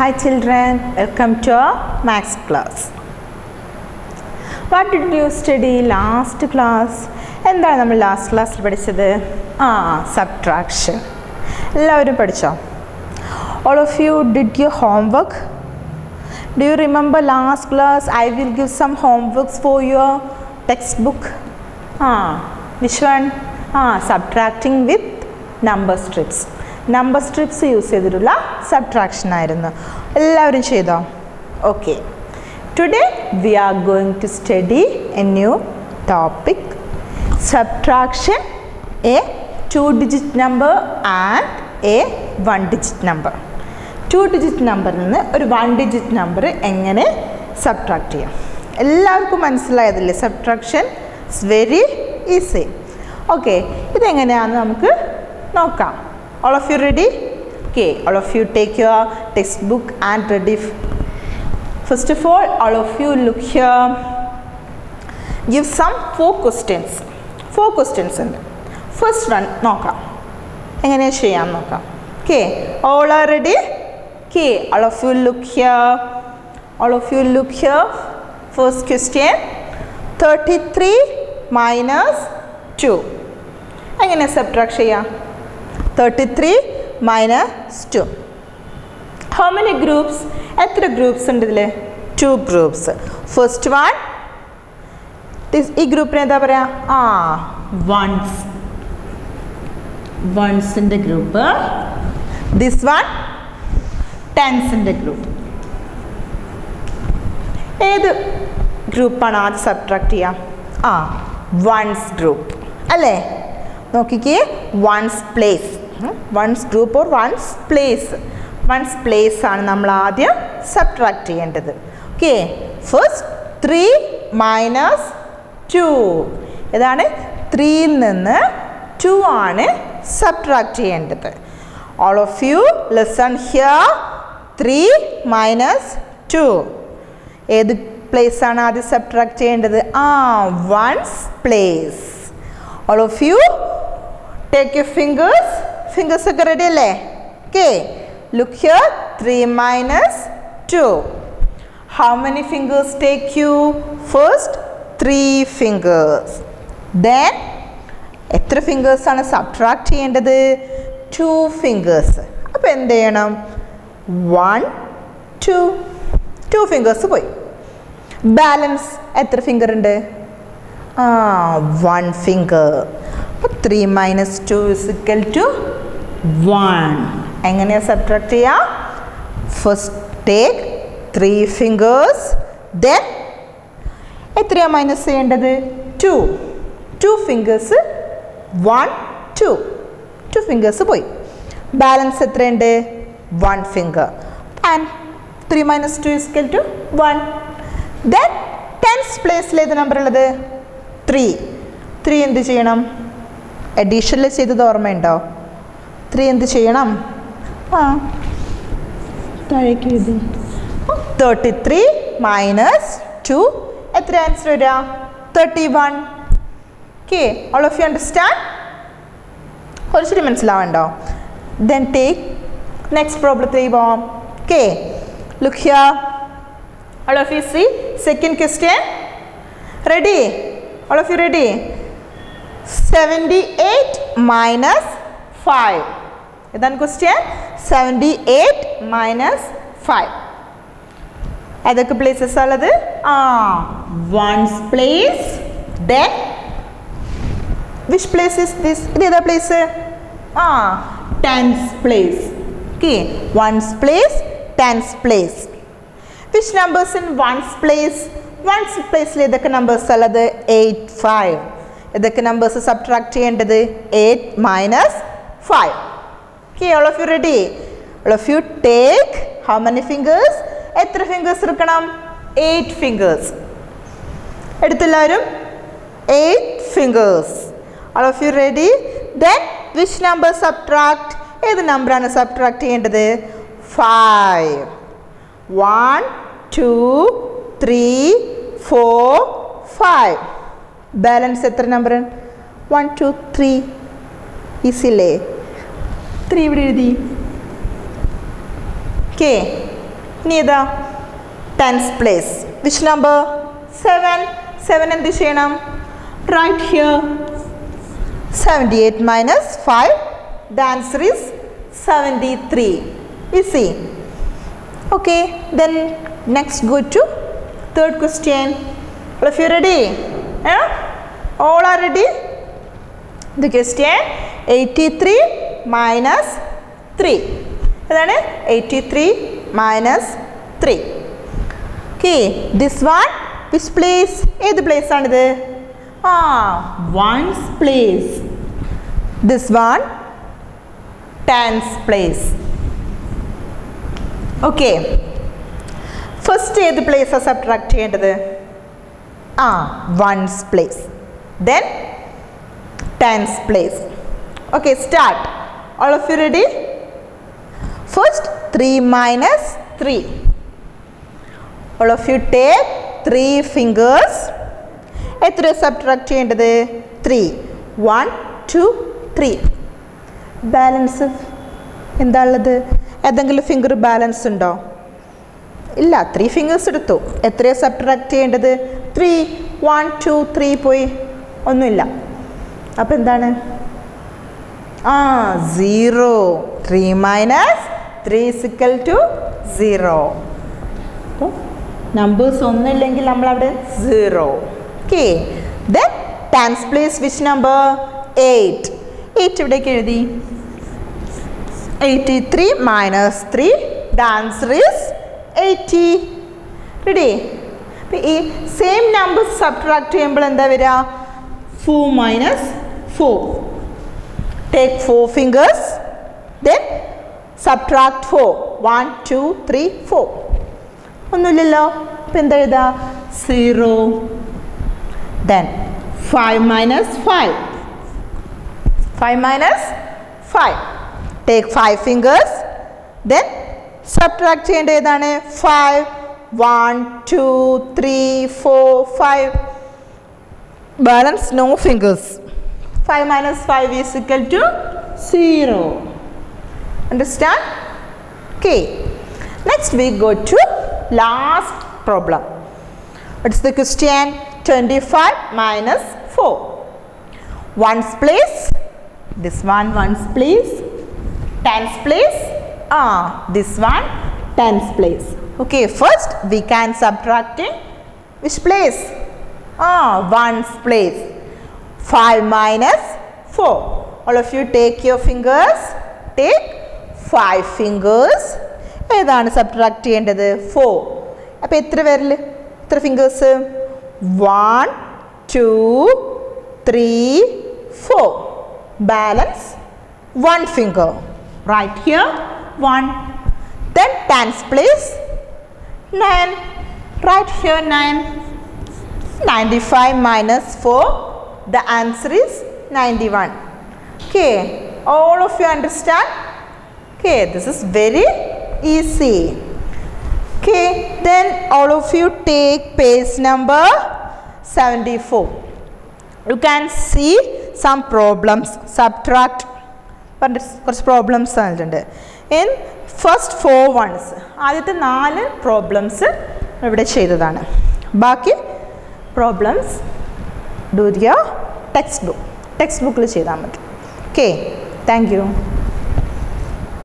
Hi children, welcome to our maths class. What did you study last class? എന്താണ് നമ്മൾ last ക്ലാസ്സിൽ പഠിച്ചത്? ആ സബ്ട്രാക്ഷൻ എല്ലാവരും പഠിച്ചോ? All of you did you homework do you remember last class I will give some homework for your textbook ആ വിശ്വൺ one ആ subtracting with number strips number strips use ചെയ്തിട്ടുള്ള സബ്ട്രാക്ഷൻ ആയിരുന്നു. എല്ലാവരും ചെയ്തോ? Okay today we are going to study a new topic subtraction a two digit number and a one digit number two digit നമ്പറിൽ നിന്ന് ഒരു one digit number എങ്ങനെ subtract ചെയ്യാം? എല്ലാവർക്കും മനസ്സിലായതല്ലേ? Subtraction it's very easy okay ഇതെങ്ങനെയാണെന്ന് നമുക്ക് നോക്കാം. all of you ready okay all of you take your textbook and ready first of all all of you look here give some four questions four questions ഉണ്ട് first run നോക്കാം എങ്ങനെ ചെയ്യാം നോക്കാം okay all are ready okay all of you look here all of you look here first question 33 minus 2 എങ്ങനെ subtract ചെയ്യാം 33 minus 2. How many groups? എത്ര groups ഉണ്ട് ഇതിൽ ടു ഗ്രൂപ്പ്സ് ഫസ്റ്റ് വൺ ഈ ഗ്രൂപ്പിന് എന്താ പറയാ? ആ വൺസ് വൺസിന്റെ ഗ്രൂപ്പ് ദിസ് വൺ ടെൻസിന്റെ ഗ്രൂപ്പ് ഏത് ഗ്രൂപ്പാണ് ആദ്യം സബ്ട്രാക്ട് ചെയ്യുക ആ വൺസ് ഗ്രൂപ്പ് അല്ലേ? നോക്കിക്കേ. Ones place ones group or ones place ones place ആണ് നമ്മൾ ആദ്യം സബ്ട്രാക്ട് ചെയ്യേണ്ടത്. Okay first three minus two ഇതാണ് ത്രീയിൽ നിന്ന് ടു ആണ് സബ്ട്രാക്ട് ചെയ്യേണ്ടത്. All of you listen here three minus two ഏത് പ്ലേസ് ആണ് ആദ്യം സബ്ട്രാക്ട് ചെയ്യേണ്ടത്? ആ ones place all of you take you fingers fingers ഒക്കെ റെഡി അല്ലേ? Okay look here three minus two how many fingers take you first three fingers then എത്ര ഫിംഗേഴ്സാണ് subtract ചെയ്യേണ്ടത്? ടു ഫിംഗേഴ്സ് അപ്പോൾ എന്ത് ചെയ്യണം? വൺ ടു ടു ഫിംഗേഴ്സ് പോയി. Balance എത്ര ഫിംഗർ ഉണ്ട്? ആ വൺ ഫിംഗർ അപ്പോൾ three minus two is equal to one എങ്ങനെയാണ് സബ്ട്രാക്ട് ചെയ്യുക first take three fingers then എത്രയാണ് മൈനസ് ചെയ്യേണ്ടത്? Two two fingers one two two fingers പോയി. ബാലൻസ് എത്രയുണ്ട്? One finger and three minus two is equal to one then tens പ്ലേസിൽ ഏത് number ഉള്ളത്? Three three എന്ത് ചെയ്യണം? എഡീഷനിൽ ചെയ്തത് ഓർമ്മയുണ്ടോ? ത്രീ എന്ത് ചെയ്യണം? ആ. താഴേക്ക് എഴുതി. തേർട്ടി ത്രീ മൈനസ് ടു എത്ര ആൻസർ വരിക thirty one okay all of you understand കുറച്ചുകൂടി മനസ്സിലാവണ്ടോ? ദെൻ ടേക്ക് നെക്സ്റ്റ് പ്രോബ്ലത്തിലേക്ക് പോവാം okay look here of you see second question ready all of you ready seventy 78 minus 5 Then question. 78 minus 5. எதற்கு places அல்லது ones place then which place is this? இது எதா place? tens place. Okay ones place tens place. Which numbers in ones place? Ones placeல the numbers அல்லது 8 5 The numbers subtract செய்யண்டது 8 minus 5 okay all of you ready all of you take how many fingers എത്ര fingers എടുക്കണം? Eight fingers എടുത്തെല്ലാവരും eight fingers all of you ready then which number subtract ഏത് നമ്പറാണ് subtract ചെയ്യേണ്ടത്? Five one two three four five balance എത്ര number one two three ഈസിലേ three ഇവിടെ എഴുതി? Okay ഇനി ഏതാ? Tens place which number seven seven എന്ത് ചെയ്യണം? Write here seventy eight minus five the answer is seventy three easy okay then next go to third question all of you ready? Yeah? all are ready? The question 83 minus 3 ഏതാണ് 83 minus 3 okay this one which place ഏത് പ്ലേസ് ആണിത്? ആ ones place this one tens place okay first ഏത് പ്ലേസാണ് subtract ചെയ്യേണ്ടത്? ആ ones place then tens place okay start all of you ready first 3 minus three all of you take 3 fingers എത്ര subtract ചെയ്യേണ്ടത്? Three one two three balance എന്താ ഉള്ളത്? ഏതെങ്കിലും finger balance ഉണ്ടോ? ഇല്ല ത്രീ ഫിംഗേഴ്സ് എടുത്തു. എത്രയോ സബ്ട്രാക്ട് ചെയ്യേണ്ടത്? ത്രീ വൺ ടു ത്രീ പോയി. ഒന്നുമില്ല. അപ്പോൾ എന്താണ്? ആ zero three minus three equal to zero numbers ഒന്നുമില്ലെങ്കിൽ നമ്മളവിടെ zero okay then tens place which number eight eight ഇവിടേക്ക് എഴുതി. Eighty three minus three answer is eighty ready ഈ സെയിം നമ്പർ സബ്ട്രാക്ട് ചെയ്യുമ്പോൾ എന്താ വരിക? Four minus four take four fingers then subtract four one two three four ഒന്നുമില്ലല്ലോ. അപ്പം എന്താ എഴുതുക? Zero then five minus five five minus five take five fingers then subtract ചെയ്യേണ്ട ഏതാണ്? Five one two three four five balance no fingers 5 minus 5 is equal to 0. Understand? Okay. Next we go to last problem. It's the question 25 minus 4. Ones place, this one ones place, tens place, ah, this one tens place. Okay, first we can subtract in which place? Ah, ones place. 5 minus 4 all of you take your fingers take 5 fingers ഏതാണ് subtract ചെയ്യേണ്ടത് four അപ്പോൾ എത്ര പേരിൽ എത്ര fingers one two three four balance one finger right here 1 then tens place 9 right here 9 95 minus 4 The answer is 91 okay all of you understand okay this is very easy okay then all of you take page number 74 you can see some problems subtract കുറച്ച് problems തന്നിട്ടുണ്ട് in first four ones ആദ്യത്തെ നാല് problems ഇവിടെ problems do your textbook text ബുക്കിൽ ചെയ്താൽ മതി okay thank